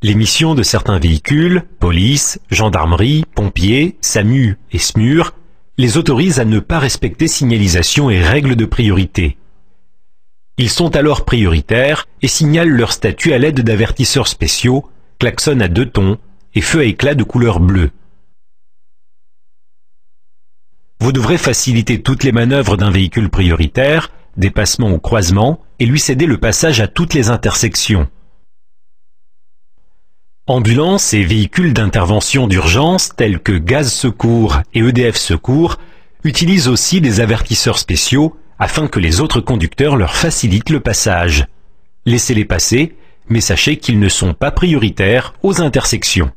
Les missions de certains véhicules, police, gendarmerie, pompiers, SAMU et SMUR, les autorisent à ne pas respecter signalisation et règles de priorité. Ils sont alors prioritaires et signalent leur statut à l'aide d'avertisseurs spéciaux, klaxons à deux tons et feux à éclat de couleur bleue. Vous devrez faciliter toutes les manœuvres d'un véhicule prioritaire, dépassement ou croisement, et lui céder le passage à toutes les intersections. Ambulances et véhicules d'intervention d'urgence tels que Gaz Secours et EDF Secours utilisent aussi des avertisseurs spéciaux afin que les autres conducteurs leur facilitent le passage. Laissez-les passer, mais sachez qu'ils ne sont pas prioritaires aux intersections.